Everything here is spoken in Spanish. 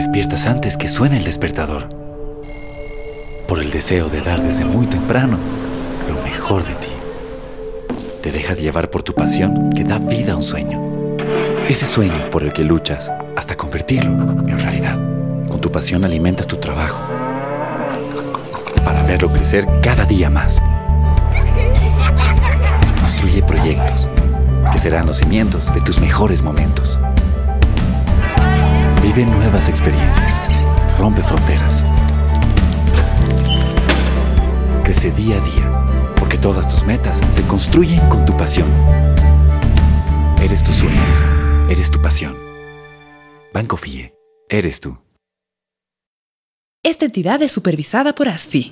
despiertas antes que suene el despertador. Por el deseo de dar desde muy temprano lo mejor de ti. Te dejas llevar por tu pasión que da vida a un sueño. Ese sueño por el que luchas hasta convertirlo en realidad. Con tu pasión alimentas tu trabajo para verlo crecer cada día más. Construye proyectos que serán los cimientos de tus mejores momentos. Vive nuevas experiencias. Rompe fronteras. Crece día a día, porque todas tus metas se construyen con tu pasión. Eres tus sueños, eres tu pasión. Banco FIE, eres tú. Esta entidad es supervisada por ASFI.